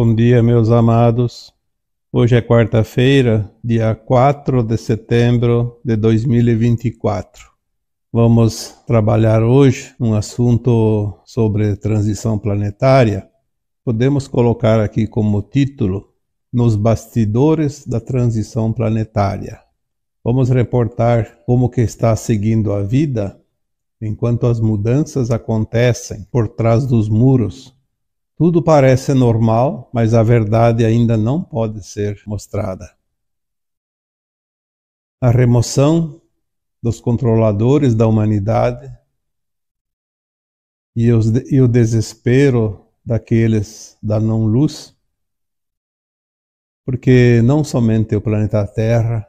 Bom dia, meus amados. Hoje é quarta-feira, dia 4 de setembro de 2024. Vamos trabalhar hoje um assunto sobre transição planetária. Podemos colocar aqui como título Nos bastidores da transição planetária. Vamos reportar como que está seguindo a vida enquanto as mudanças acontecem por trás dos muros tudo parece normal, mas a verdade ainda não pode ser mostrada. A remoção dos controladores da humanidade e, os, e o desespero daqueles da não-luz, porque não somente o planeta Terra,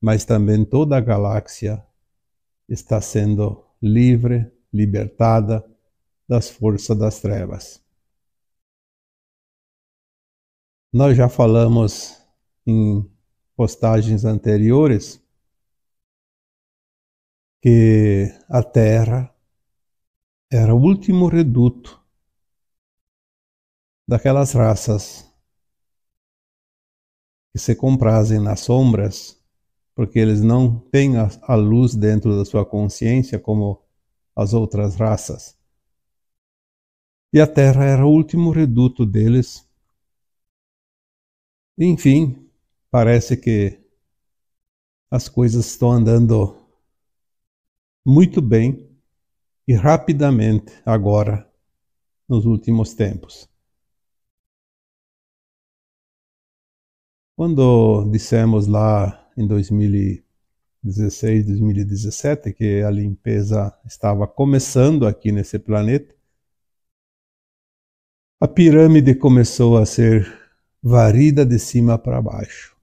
mas também toda a galáxia está sendo livre, libertada das forças das trevas. Nós já falamos em postagens anteriores que a Terra era o último reduto daquelas raças que se comprazem nas sombras, porque eles não têm a, luz dentro da sua consciência como as outras raças. E a Terra era o último reduto deles enfim, parece que as coisas estão andando muito bem e rapidamente agora nos últimos tempos. Quando dissemos lá em 2016, 2017 que a limpeza estava começando aqui nesse planeta, a pirâmide começou a ser varida de cima para baixo.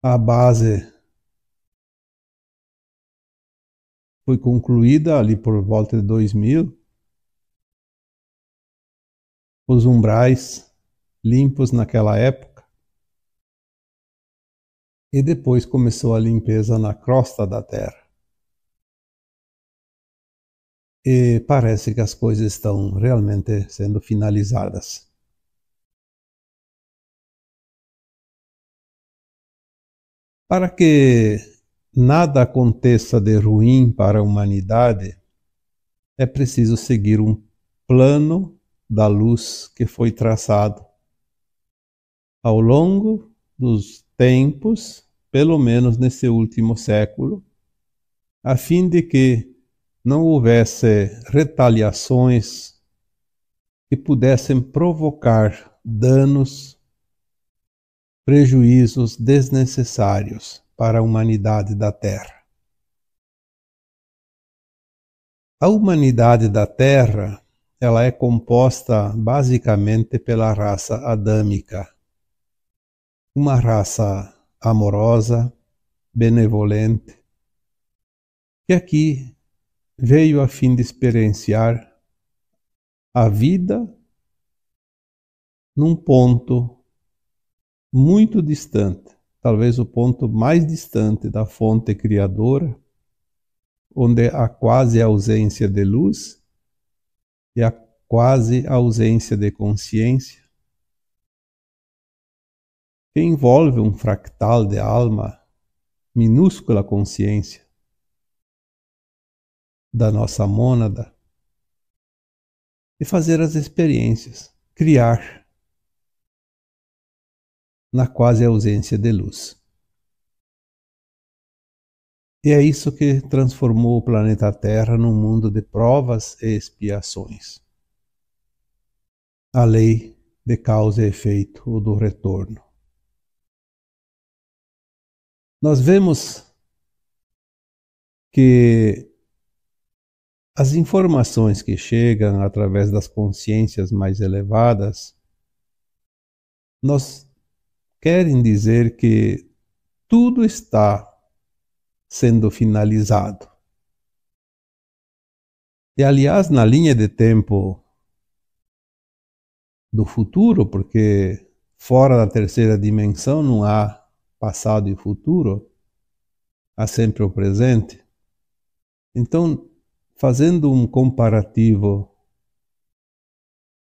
A base foi concluída ali por volta de 2000. Os umbrais limpos naquela época. E depois começou a limpeza na crosta da Terra. E parece que as coisas estão realmente sendo finalizadas. Para que nada aconteça de ruim para a humanidade, é preciso seguir um plano da luz que foi traçado. Ao longo dos tempos, pelo menos nesse último século, a fim de que não houvesse retaliações que pudessem provocar danos prejuízos desnecessários para a humanidade da Terra. A humanidade da Terra ela é composta basicamente pela raça adâmica, uma raça amorosa, benevolente, que aqui veio a fim de experienciar a vida num ponto muito distante, talvez o ponto mais distante da fonte criadora, onde há quase ausência de luz e há quase ausência de consciência, que envolve um fractal de alma, minúscula consciência da nossa mônada, e fazer as experiências, criar na quase ausência de luz. E é isso que transformou o planeta Terra num mundo de provas e expiações. A lei de causa e efeito ou do retorno. Nós vemos que as informações que chegam através das consciências mais elevadas, nós querem dizer que tudo está sendo finalizado. E aliás, na linha de tempo do futuro, porque fora da terceira dimensão não há passado e futuro, há sempre o presente. Então, fazendo um comparativo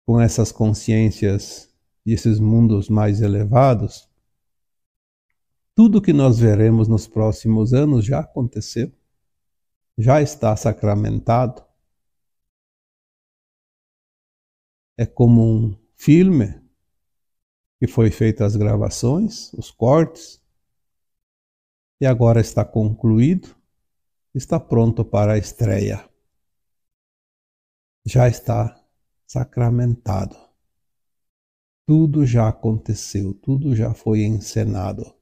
com essas consciências e esses mundos mais elevados, tudo que nós veremos nos próximos anos já aconteceu, já está sacramentado. É como um filme que foi feito as gravações, os cortes, e agora está concluído, está pronto para a estreia. Já está sacramentado. Tudo já aconteceu, tudo já foi encenado.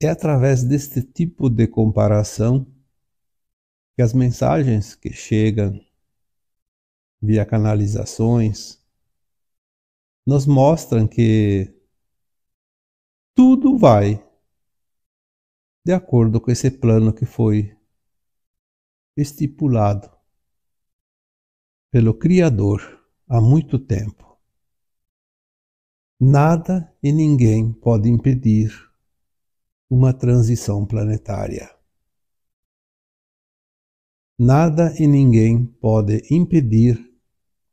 É através deste tipo de comparação que as mensagens que chegam via canalizações nos mostram que tudo vai de acordo com esse plano que foi estipulado pelo Criador há muito tempo. Nada e ninguém pode impedir uma transição planetária. Nada e ninguém pode impedir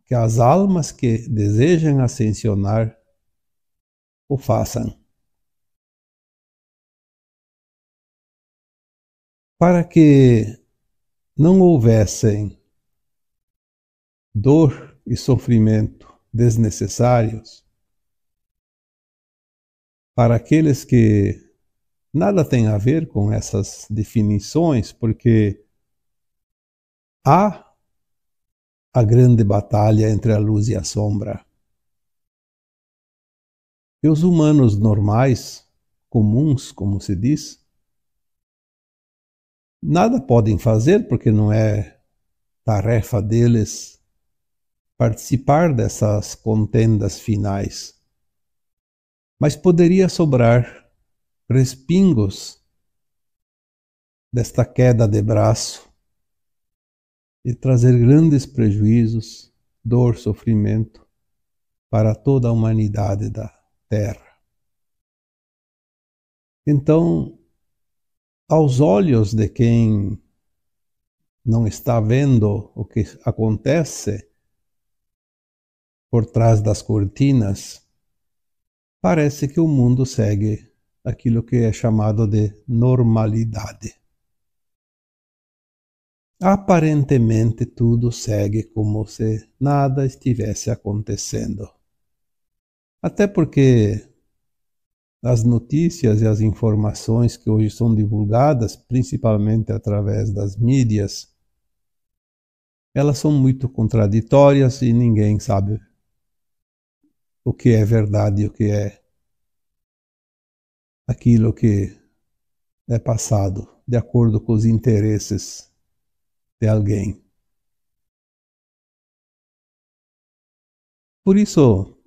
que as almas que desejam ascensionar o façam. Para que não houvessem dor e sofrimento desnecessários para aqueles que nada têm a ver com essas definições, porque há a grande batalha entre a luz e a sombra. E os humanos normais, comuns, como se diz, nada podem fazer porque não é tarefa deles participar dessas contendas finais. Mas poderia sobrar respingos desta queda de braço e trazer grandes prejuízos, dor, sofrimento para toda a humanidade da Terra. Então, aos olhos de quem não está vendo o que acontece, por trás das cortinas, parece que o mundo segue aquilo que é chamado de normalidade. Aparentemente tudo segue como se nada estivesse acontecendo. Até porque as notícias e as informações que hoje são divulgadas, principalmente através das mídias, elas são muito contraditórias e ninguém sabe o que é verdade o que é aquilo que é passado de acordo com os interesses de alguém. Por isso,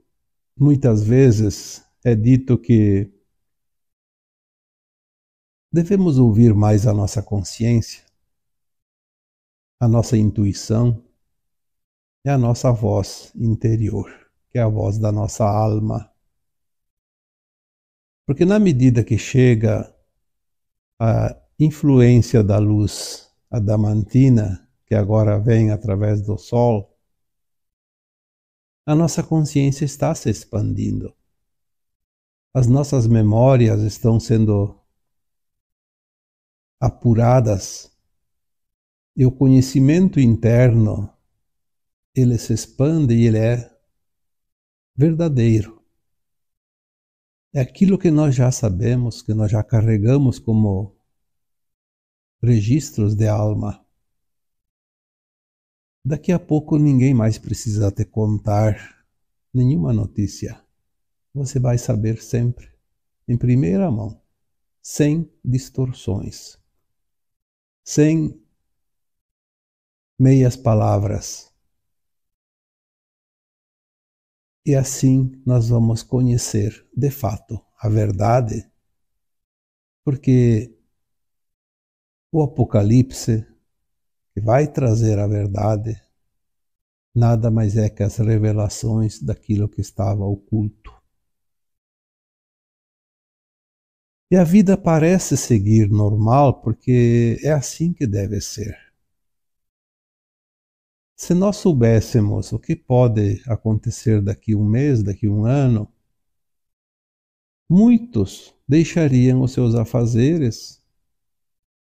muitas vezes é dito que devemos ouvir mais a nossa consciência, a nossa intuição e a nossa voz interior que é a voz da nossa alma. Porque na medida que chega a influência da luz adamantina, que agora vem através do Sol, a nossa consciência está se expandindo. As nossas memórias estão sendo apuradas e o conhecimento interno ele se expande e ele é verdadeiro. É aquilo que nós já sabemos, que nós já carregamos como registros de alma. Daqui a pouco ninguém mais precisa te contar nenhuma notícia. Você vai saber sempre, em primeira mão, sem distorções, sem meias palavras E assim nós vamos conhecer de fato a verdade, porque o Apocalipse, que vai trazer a verdade, nada mais é que as revelações daquilo que estava oculto. E a vida parece seguir normal porque é assim que deve ser. Se nós soubéssemos o que pode acontecer daqui um mês, daqui um ano, muitos deixariam os seus afazeres,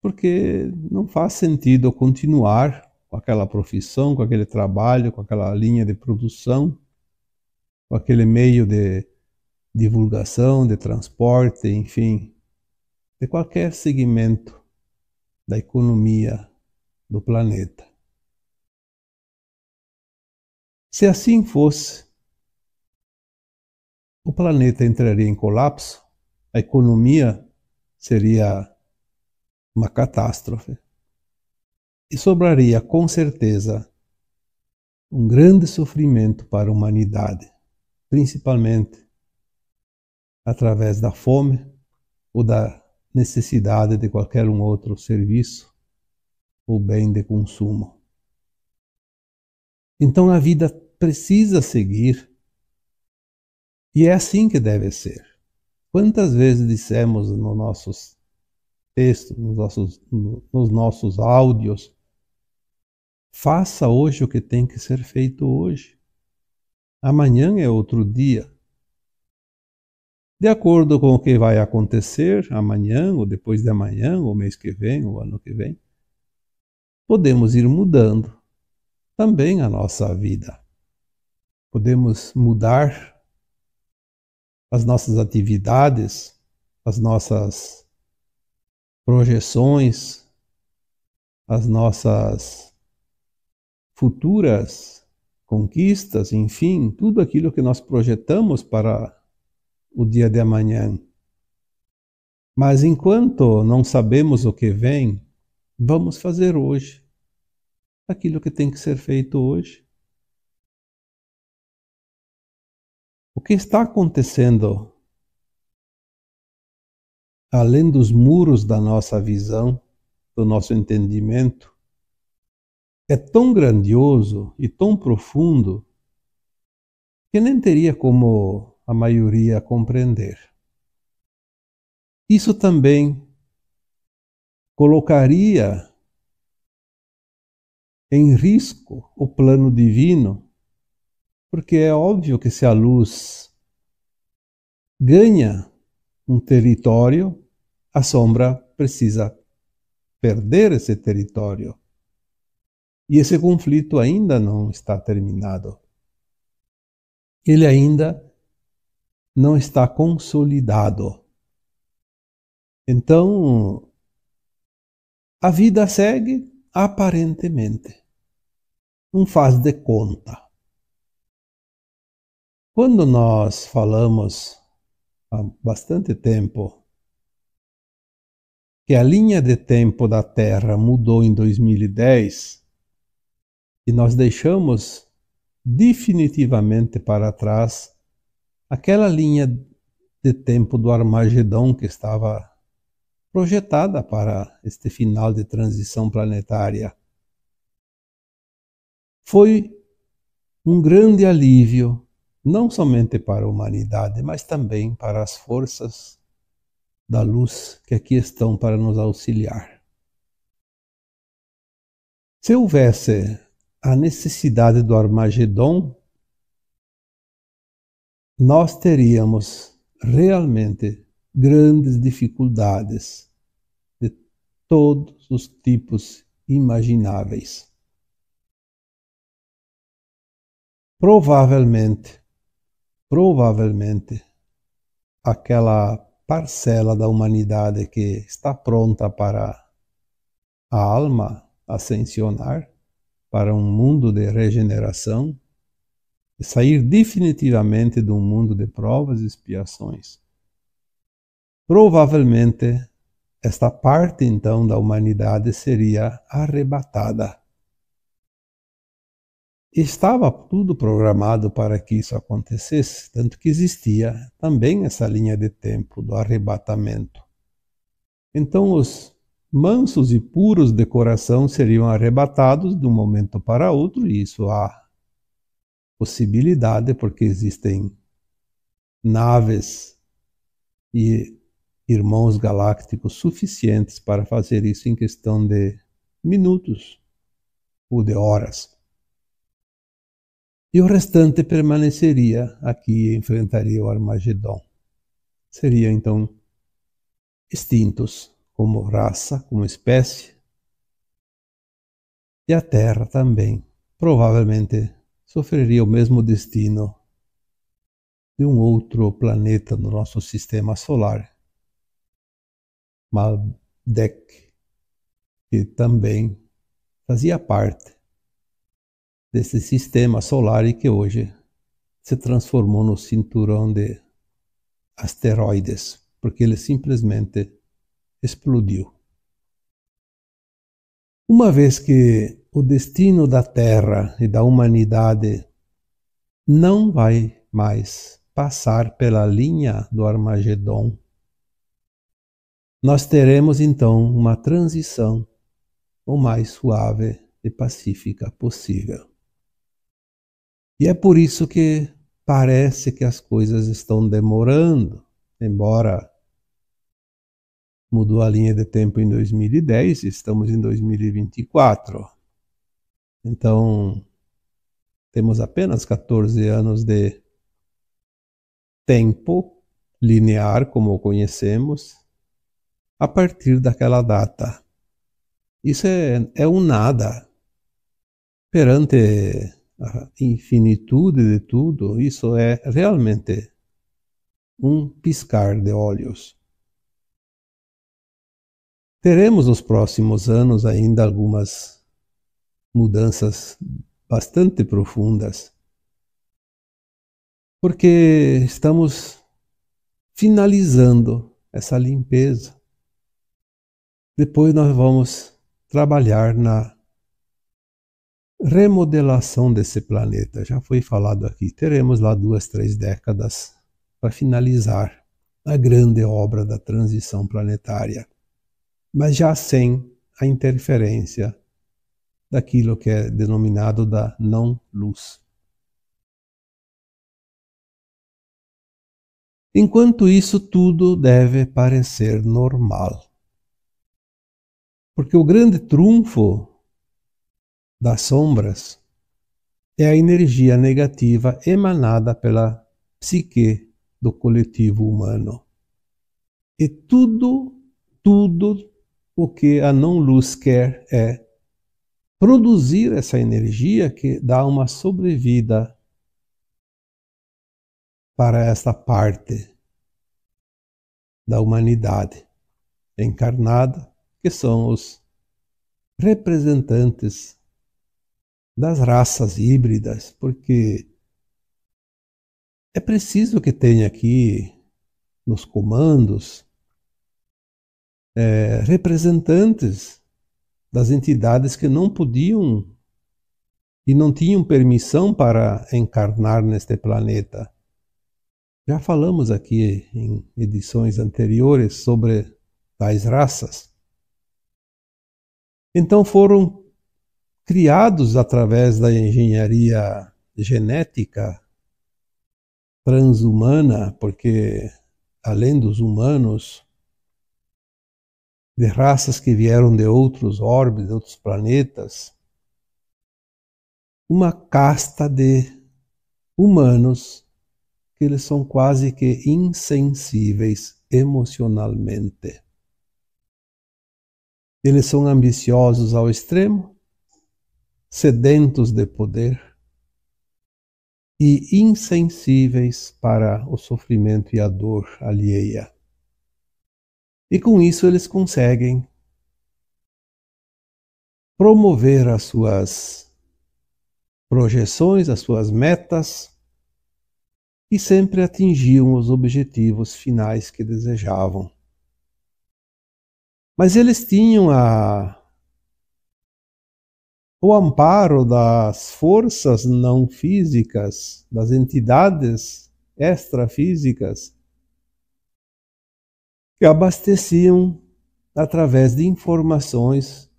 porque não faz sentido continuar com aquela profissão, com aquele trabalho, com aquela linha de produção, com aquele meio de divulgação, de transporte, enfim, de qualquer segmento da economia do planeta. Se assim fosse, o planeta entraria em colapso, a economia seria uma catástrofe e sobraria com certeza um grande sofrimento para a humanidade, principalmente através da fome ou da necessidade de qualquer um outro serviço ou bem de consumo. Então a vida precisa seguir. E é assim que deve ser. Quantas vezes dissemos nos nossos textos, nos nossos, nos nossos áudios, faça hoje o que tem que ser feito hoje. Amanhã é outro dia. De acordo com o que vai acontecer amanhã, ou depois de amanhã, ou mês que vem, ou ano que vem, podemos ir mudando também a nossa vida. Podemos mudar as nossas atividades, as nossas projeções, as nossas futuras conquistas, enfim, tudo aquilo que nós projetamos para o dia de amanhã. Mas enquanto não sabemos o que vem, vamos fazer hoje aquilo que tem que ser feito hoje. O que está acontecendo além dos muros da nossa visão, do nosso entendimento, é tão grandioso e tão profundo que nem teria como a maioria compreender. Isso também colocaria em risco o plano divino, porque é óbvio que se a luz ganha um território, a sombra precisa perder esse território. E esse conflito ainda não está terminado. Ele ainda não está consolidado. Então, a vida segue aparentemente um faz de conta. Quando nós falamos há bastante tempo que a linha de tempo da Terra mudou em 2010 e nós deixamos definitivamente para trás aquela linha de tempo do Armagedon que estava projetada para este final de transição planetária foi um grande alívio, não somente para a humanidade, mas também para as forças da luz que aqui estão para nos auxiliar. Se houvesse a necessidade do Armagedon, nós teríamos realmente grandes dificuldades de todos os tipos imagináveis. Provavelmente, provavelmente, aquela parcela da humanidade que está pronta para a alma ascensionar, para um mundo de regeneração, e sair definitivamente de um mundo de provas e expiações. Provavelmente, esta parte então da humanidade seria arrebatada Estava tudo programado para que isso acontecesse, tanto que existia também essa linha de tempo do arrebatamento. Então, os mansos e puros de coração seriam arrebatados de um momento para outro, e isso há possibilidade, porque existem naves e irmãos galácticos suficientes para fazer isso em questão de minutos ou de horas. E o restante permaneceria aqui e enfrentaria o Armagedon. Seria então extintos como raça, como espécie. E a Terra também provavelmente sofreria o mesmo destino de um outro planeta no nosso sistema solar, Maldek, que também fazia parte desse sistema solar que hoje se transformou no cinturão de asteroides, porque ele simplesmente explodiu. Uma vez que o destino da Terra e da humanidade não vai mais passar pela linha do Armagedon, nós teremos então uma transição o mais suave e pacífica possível. E é por isso que parece que as coisas estão demorando, embora mudou a linha de tempo em 2010, estamos em 2024. Então, temos apenas 14 anos de tempo linear, como o conhecemos, a partir daquela data. Isso é, é um nada. Perante a infinitude de tudo, isso é realmente um piscar de olhos. Teremos nos próximos anos ainda algumas mudanças bastante profundas, porque estamos finalizando essa limpeza. Depois nós vamos trabalhar na remodelação desse planeta. Já foi falado aqui. Teremos lá duas, três décadas para finalizar a grande obra da transição planetária, mas já sem a interferência daquilo que é denominado da não-luz. Enquanto isso, tudo deve parecer normal. Porque o grande trunfo das sombras é a energia negativa emanada pela psique do coletivo humano. E tudo, tudo o que a não-luz quer é produzir essa energia que dá uma sobrevida para esta parte da humanidade encarnada, que são os representantes das raças híbridas, porque é preciso que tenha aqui nos comandos é, representantes das entidades que não podiam e não tinham permissão para encarnar neste planeta. Já falamos aqui em edições anteriores sobre tais raças. Então foram criados através da engenharia genética transhumana, porque além dos humanos, de raças que vieram de outros orbes, de outros planetas, uma casta de humanos que eles são quase que insensíveis emocionalmente. Eles são ambiciosos ao extremo, sedentos de poder e insensíveis para o sofrimento e a dor alheia. E com isso eles conseguem promover as suas projeções, as suas metas e sempre atingiam os objetivos finais que desejavam. Mas eles tinham a o amparo das forças não físicas, das entidades extrafísicas, que abasteciam através de informações,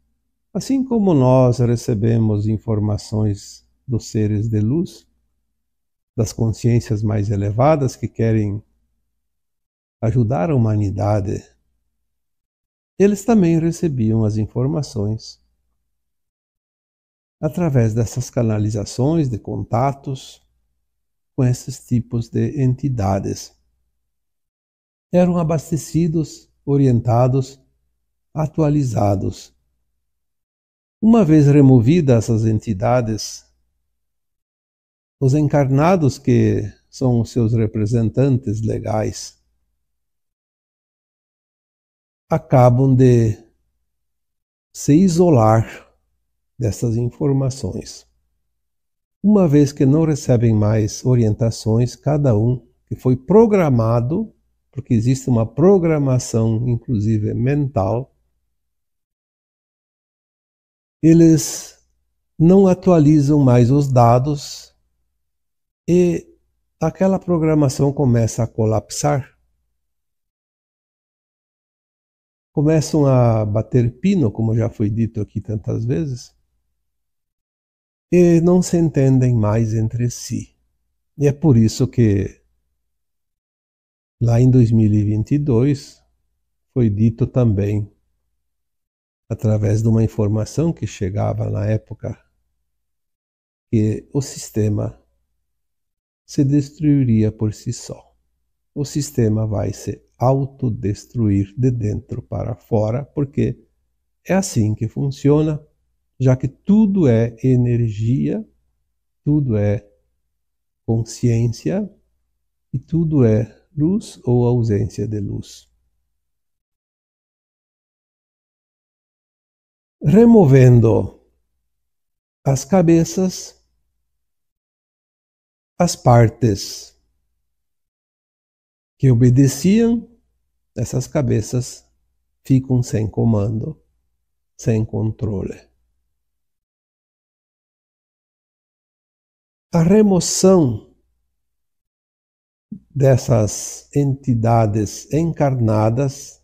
assim como nós recebemos informações dos seres de luz, das consciências mais elevadas que querem ajudar a humanidade. Eles também recebiam as informações através dessas canalizações de contatos com esses tipos de entidades. Eram abastecidos, orientados, atualizados. Uma vez removidas essas entidades, os encarnados que são os seus representantes legais acabam de se isolar dessas informações. Uma vez que não recebem mais orientações, cada um que foi programado, porque existe uma programação, inclusive mental, eles não atualizam mais os dados e aquela programação começa a colapsar. Começam a bater pino, como já foi dito aqui tantas vezes, e não se entendem mais entre si. E é por isso que lá em 2022 foi dito também, através de uma informação que chegava na época, que o sistema se destruiria por si só. O sistema vai se autodestruir de dentro para fora, porque é assim que funciona já que tudo é energia, tudo é consciência e tudo é luz ou ausência de luz. Removendo as cabeças, as partes que obedeciam, essas cabeças ficam sem comando, sem controle. A remoção dessas entidades encarnadas,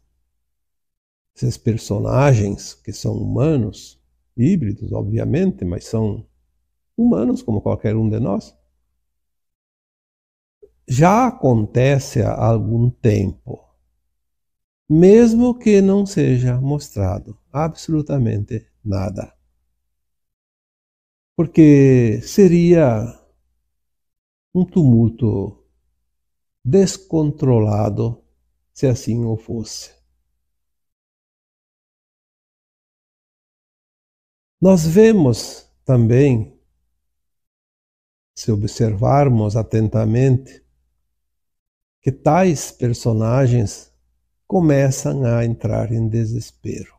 esses personagens que são humanos, híbridos, obviamente, mas são humanos como qualquer um de nós, já acontece há algum tempo, mesmo que não seja mostrado absolutamente nada. Porque seria um tumulto descontrolado se assim o fosse. Nós vemos também, se observarmos atentamente, que tais personagens começam a entrar em desespero.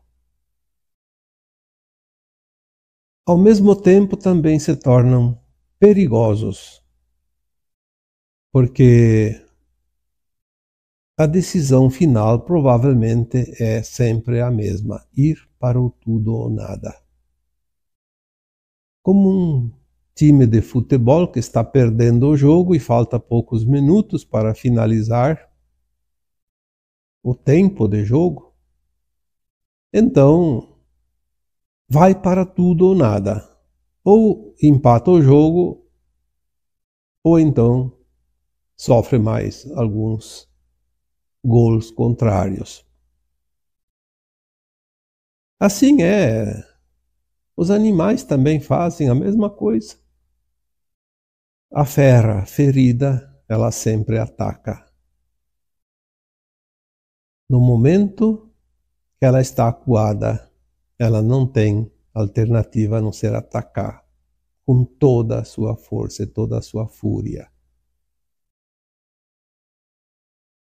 Ao mesmo tempo, também se tornam perigosos porque a decisão final provavelmente é sempre a mesma: ir para o tudo ou nada. Como um time de futebol que está perdendo o jogo e falta poucos minutos para finalizar o tempo de jogo, então vai para tudo ou nada. Ou empata o jogo, ou então sofre mais alguns gols contrários. Assim é. Os animais também fazem a mesma coisa. A fera ferida, ela sempre ataca. No momento que ela está acuada, ela não tem alternativa a não ser atacar com toda a sua força e toda a sua fúria.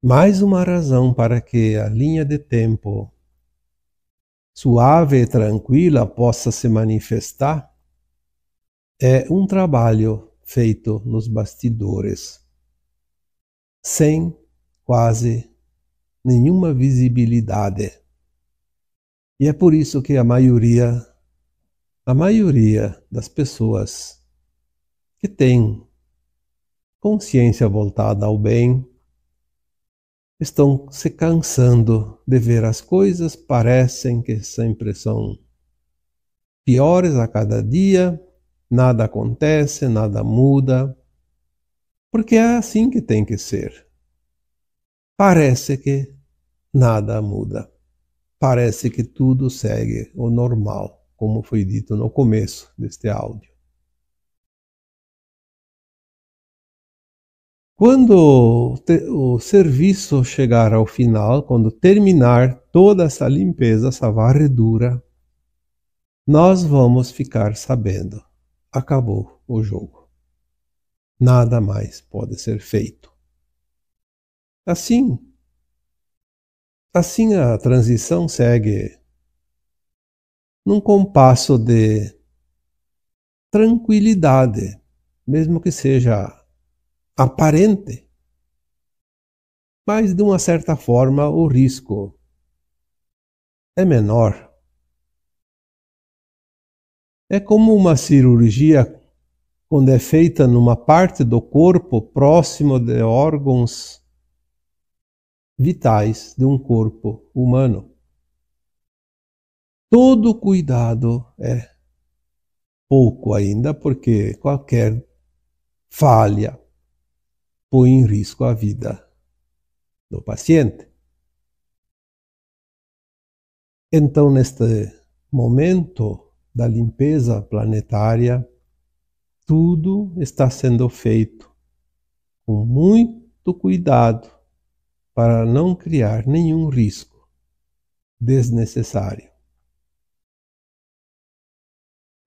Mais uma razão para que a linha de tempo suave e tranquila possa se manifestar é um trabalho feito nos bastidores, sem quase nenhuma visibilidade. E é por isso que a maioria, a maioria das pessoas que tem consciência voltada ao bem, estão se cansando de ver as coisas, parecem que sempre são piores a cada dia, nada acontece, nada muda, porque é assim que tem que ser. Parece que nada muda, parece que tudo segue o normal. como foi dito no começo deste áudio. Quando o serviço chegar ao final, quando terminar toda essa limpeza, essa varredura, nós vamos ficar sabendo. Acabou o jogo. Nada mais pode ser feito. Assim, assim a transição segue num compasso de tranquilidade, mesmo que seja aparente. Mas, de uma certa forma, o risco é menor. É como uma cirurgia quando é feita numa parte do corpo próximo de órgãos vitais de um corpo humano. Todo cuidado é pouco ainda, porque qualquer falha põe em risco a vida do paciente. Então, neste momento da limpeza planetária, tudo está sendo feito com muito cuidado para não criar nenhum risco desnecessário.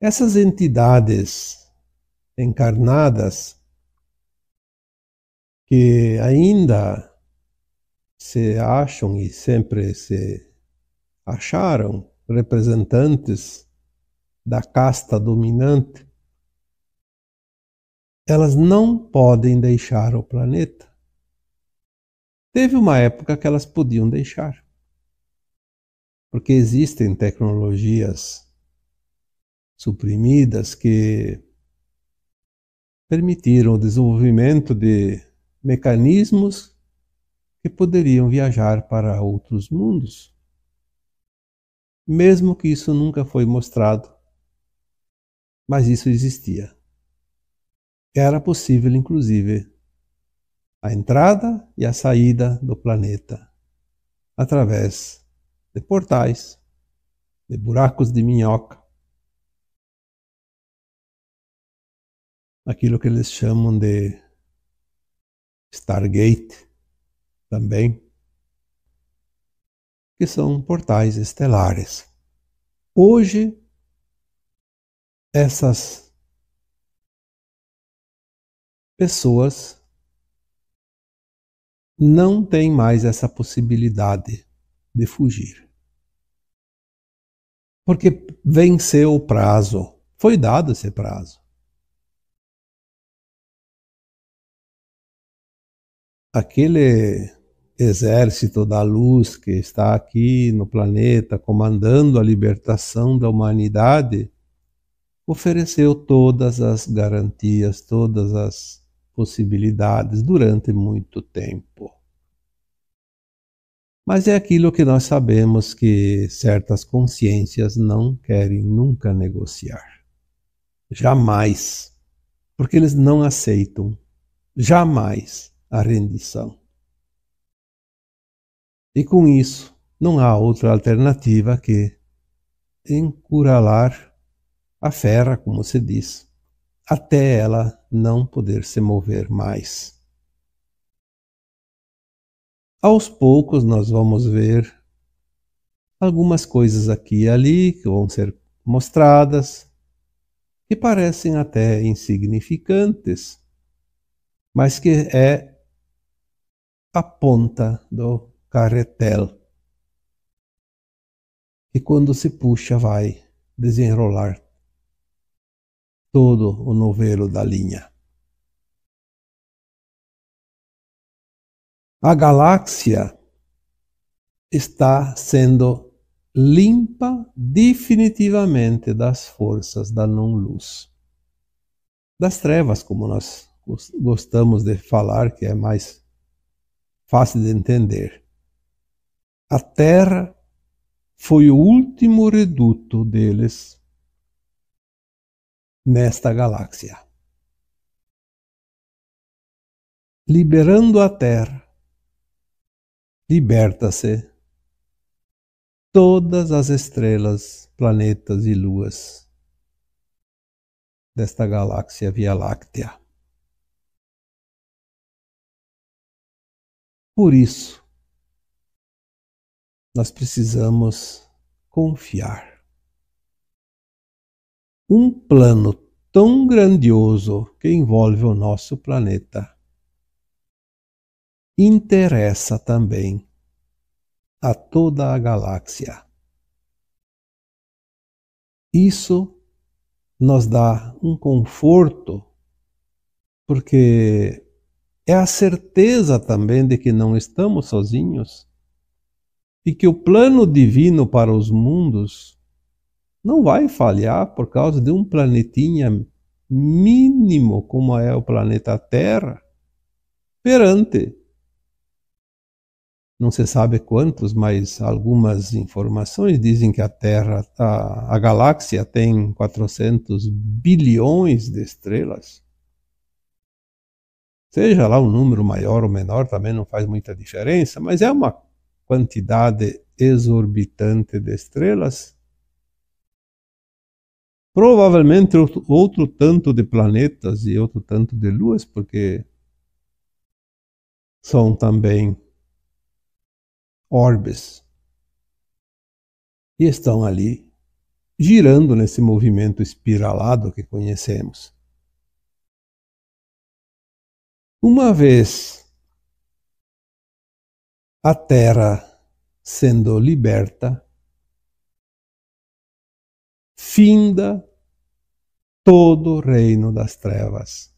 Essas entidades encarnadas que ainda se acham e sempre se acharam representantes da casta dominante, elas não podem deixar o planeta. Teve uma época que elas podiam deixar, porque existem tecnologias suprimidas que permitiram o desenvolvimento de mecanismos que poderiam viajar para outros mundos. Mesmo que isso nunca foi mostrado, mas isso existia. Era possível, inclusive, a entrada e a saída do planeta através de portais, de buracos de minhoca, aquilo que eles chamam de Stargate também, que são portais estelares. Hoje, essas pessoas não têm mais essa possibilidade de fugir. Porque venceu o prazo, foi dado esse prazo. Aquele exército da luz que está aqui no planeta comandando a libertação da humanidade ofereceu todas as garantias, todas as possibilidades durante muito tempo. Mas é aquilo que nós sabemos que certas consciências não querem nunca negociar. Jamais. Porque eles não aceitam. Jamais a rendição. E com isso, não há outra alternativa que encurralar a fera, como se diz, até ela não poder se mover mais. Aos poucos nós vamos ver algumas coisas aqui e ali que vão ser mostradas, que parecem até insignificantes, mas que é a ponta do carretel, que quando se puxa vai desenrolar todo o novelo da linha. A galáxia está sendo limpa definitivamente das forças da não-luz. Das trevas, como nós gostamos de falar, que é mais fácil de entender. A Terra foi o último reduto deles nesta galáxia. Liberando a Terra, liberta-se todas as estrelas, planetas e luas desta galáxia Via Láctea. Por isso, nós precisamos confiar. Um plano tão grandioso que envolve o nosso planeta interessa também a toda a galáxia. Isso nos dá um conforto, porque é a certeza também de que não estamos sozinhos e que o plano divino para os mundos não vai falhar por causa de um planetinha mínimo como é o planeta Terra perante não se sabe quantos, mas algumas informações dizem que a Terra, a, a galáxia tem 400 bilhões de estrelas. Seja lá um número maior ou menor, também não faz muita diferença, mas é uma quantidade exorbitante de estrelas. Provavelmente outro, tanto de planetas e outro tanto de luas, porque são também orbes e estão ali girando nesse movimento espiralado que conhecemos. Uma vez a Terra sendo liberta, finda todo o reino das trevas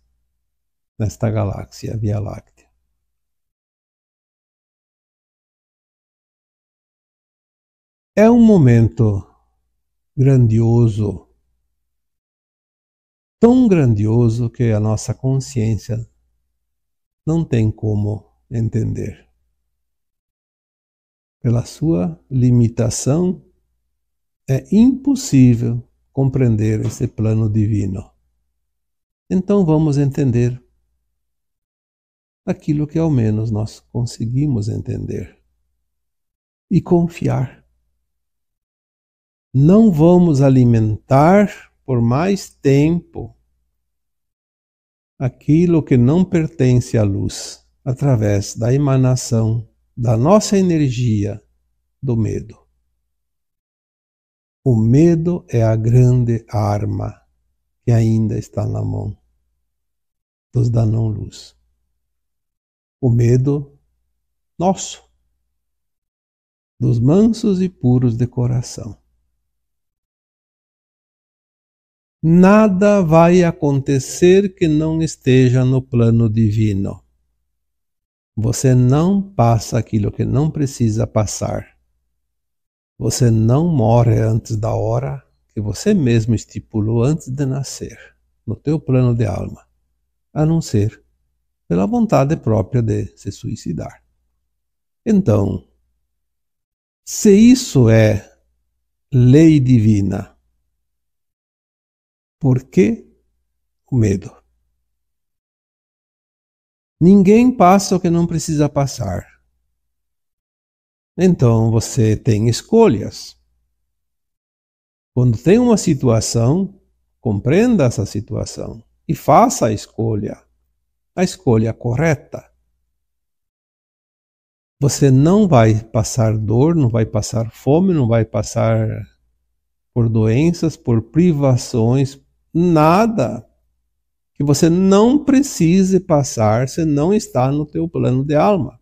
nesta galáxia Via Láctea. É um momento grandioso, tão grandioso que a nossa consciência não tem como entender. Pela sua limitação, é impossível compreender esse plano divino. Então vamos entender aquilo que ao menos nós conseguimos entender e confiar não vamos alimentar por mais tempo aquilo que não pertence à luz, através da emanação da nossa energia do medo. O medo é a grande arma que ainda está na mão dos da não-luz. O medo nosso, dos mansos e puros de coração. Nada vai acontecer que não esteja no plano divino. Você não passa aquilo que não precisa passar. Você não morre antes da hora que você mesmo estipulou antes de nascer, no teu plano de alma, a não ser pela vontade própria de se suicidar. Então, se isso é lei divina, por que o medo? Ninguém passa o que não precisa passar. Então você tem escolhas. Quando tem uma situação, compreenda essa situação e faça a escolha, a escolha correta. Você não vai passar dor, não vai passar fome, não vai passar por doenças, por privações, nada que você não precise passar se não está no teu plano de alma.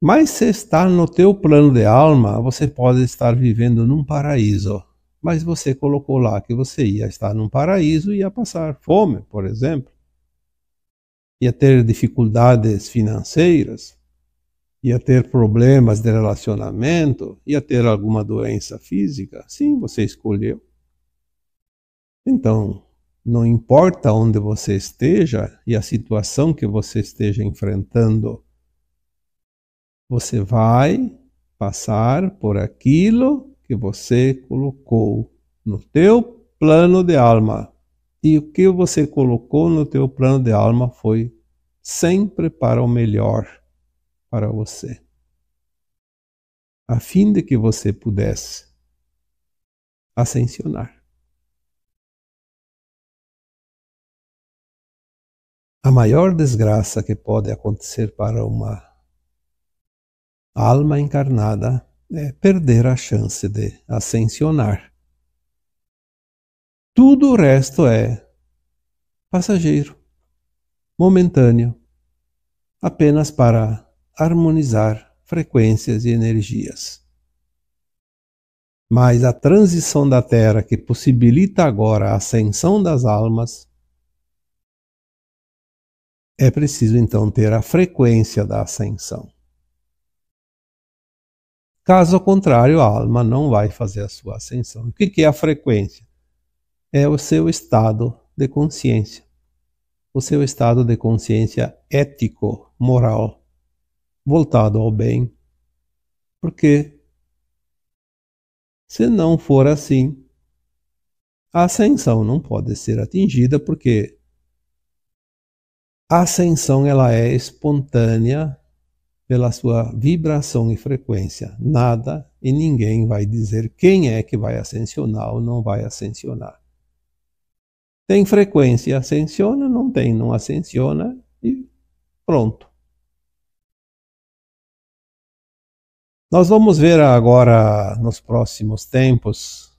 Mas se está no teu plano de alma, você pode estar vivendo num paraíso. Mas você colocou lá que você ia estar num paraíso e ia passar fome, por exemplo. Ia ter dificuldades financeiras, ia ter problemas de relacionamento, ia ter alguma doença física. Sim, você escolheu. Então, não importa onde você esteja e a situação que você esteja enfrentando, você vai passar por aquilo que você colocou no teu plano de alma. E o que você colocou no teu plano de alma foi sempre para o melhor para você. a fim de que você pudesse ascensionar. A maior desgraça que pode acontecer para uma alma encarnada é perder a chance de ascensionar. Tudo o resto é passageiro, momentâneo, apenas para harmonizar frequências e energias. Mas a transição da Terra que possibilita agora a ascensão das almas, é preciso então ter a frequência da ascensão. Caso contrário, a alma não vai fazer a sua ascensão. O que é a frequência? É o seu estado de consciência. O seu estado de consciência ético, moral, voltado ao bem. Porque se não for assim, a ascensão não pode ser atingida porque ascensão ela é espontânea pela sua vibração e frequência. Nada e ninguém vai dizer quem é que vai ascensionar ou não vai ascensionar. Tem frequência, ascensiona, não tem, não ascensiona e pronto. Nós vamos ver agora, nos próximos tempos,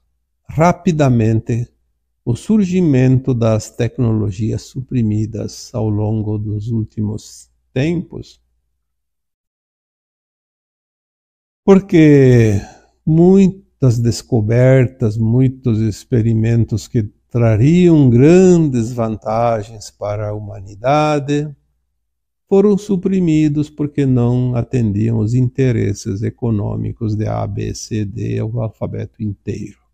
rapidamente, o surgimento das tecnologias suprimidas ao longo dos últimos tempos porque muitas descobertas, muitos experimentos que trariam grandes vantagens para a humanidade foram suprimidos porque não atendiam os interesses econômicos de A, B, C, D, o alfabeto inteiro.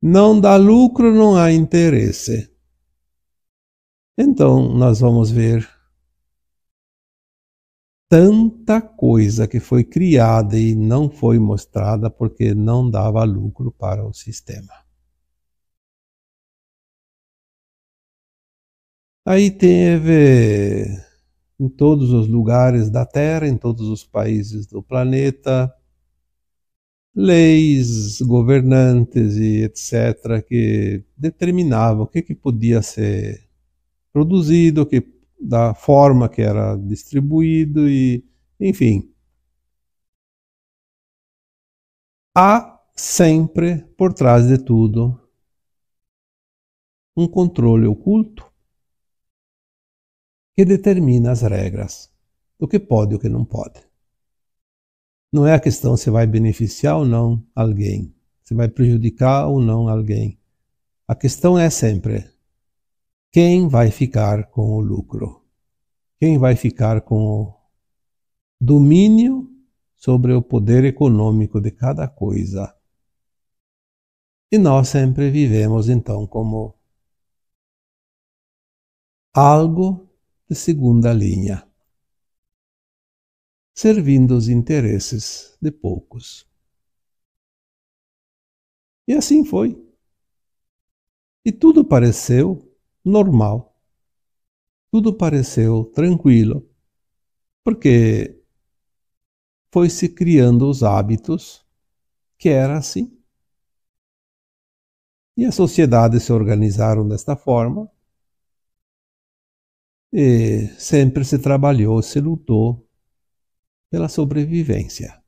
Não dá lucro, não há interesse. Então, nós vamos ver tanta coisa que foi criada e não foi mostrada porque não dava lucro para o sistema. Aí teve em todos os lugares da Terra, em todos os países do planeta, leis, governantes e etc., que determinavam o que, que podia ser produzido, que da forma que era distribuído e, enfim. Há sempre por trás de tudo um controle oculto que determina as regras do que pode e o que não pode. Não é a questão se vai beneficiar ou não alguém, se vai prejudicar ou não alguém. A questão é sempre quem vai ficar com o lucro? Quem vai ficar com o domínio sobre o poder econômico de cada coisa? E nós sempre vivemos então como algo de segunda linha, servindo os interesses de poucos. E assim foi. E tudo pareceu normal. Tudo pareceu tranquilo, porque foi se criando os hábitos que era assim. E as sociedades se organizaram desta forma, e sempre se trabalhou, se lutou pela sobrevivência.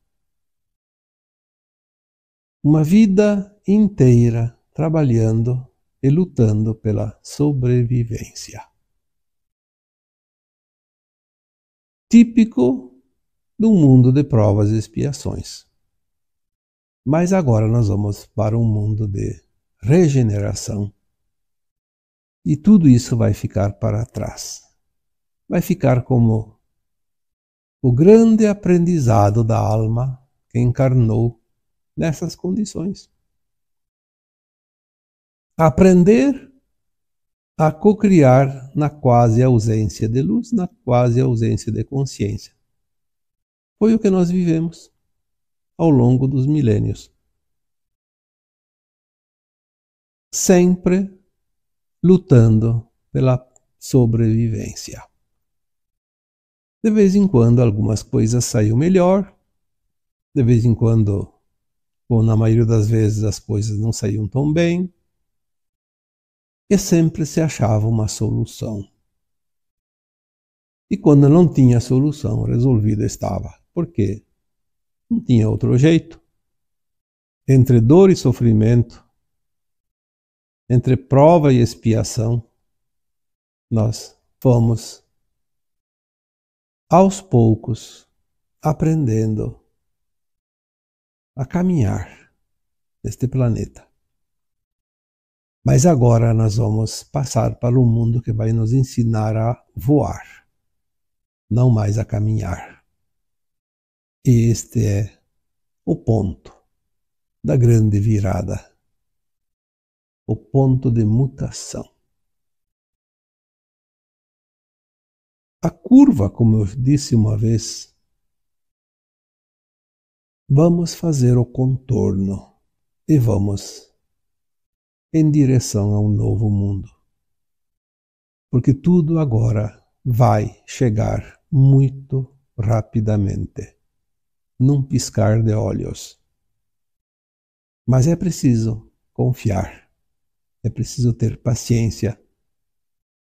Uma vida inteira trabalhando e lutando pela sobrevivência. Típico de um mundo de provas e expiações. Mas agora nós vamos para um mundo de regeneração. E tudo isso vai ficar para trás. Vai ficar como o grande aprendizado da alma que encarnou nessas condições aprender a cocriar na quase ausência de luz, na quase ausência de consciência. Foi o que nós vivemos ao longo dos milênios. Sempre lutando pela sobrevivência. De vez em quando algumas coisas saíam melhor, de vez em quando, ou na maioria das vezes, as coisas não saíam tão bem, e sempre se achava uma solução. E quando não tinha solução, resolvida estava. Por quê? Não tinha outro jeito. Entre dor e sofrimento, entre prova e expiação, nós fomos aos poucos aprendendo a caminhar neste planeta. Mas agora nós vamos passar para um mundo que vai nos ensinar a voar, não mais a caminhar. E este é o ponto da grande virada o ponto de mutação. A curva, como eu disse uma vez, vamos fazer o contorno e vamos em direção a um novo mundo. Porque tudo agora vai chegar muito rapidamente, num piscar de olhos. Mas é preciso confiar é preciso ter paciência,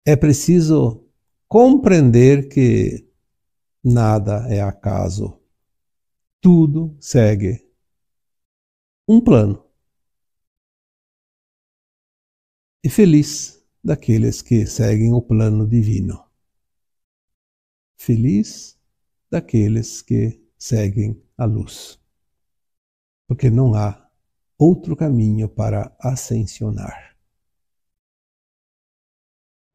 é preciso compreender que nada é acaso, tudo segue um plano. E feliz daqueles que seguem o plano divino. Feliz daqueles que seguem a luz. Porque não há outro caminho para ascensionar.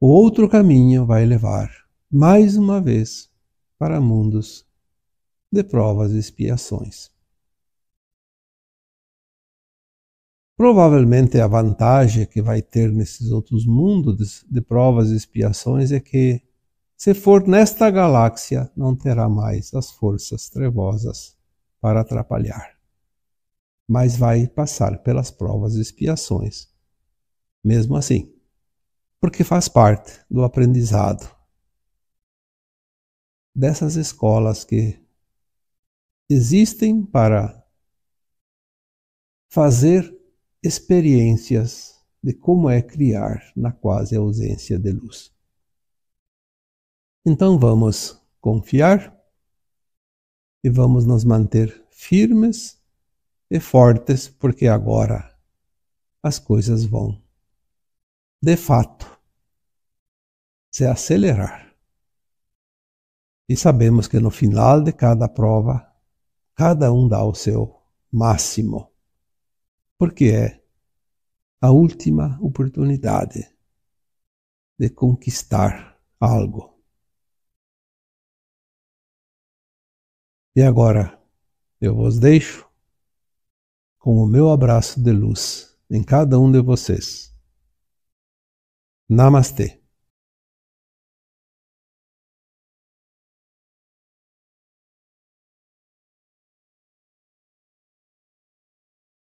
Outro caminho vai levar, mais uma vez, para mundos de provas e expiações. Provavelmente a vantagem que vai ter nesses outros mundos de, provas e expiações é que, se for nesta galáxia, não terá mais as forças trevosas para atrapalhar. Mas vai passar pelas provas e expiações, mesmo assim porque faz parte do aprendizado dessas escolas que existem para fazer experiências de como é criar na quase ausência de luz. Então vamos confiar e vamos nos manter firmes e fortes, porque agora as coisas vão, de fato, se acelerar. E sabemos que no final de cada prova, cada um dá o seu máximo, porque é a última oportunidade de conquistar algo. E agora eu vos deixo com o meu abraço de luz em cada um de vocês. Namastê.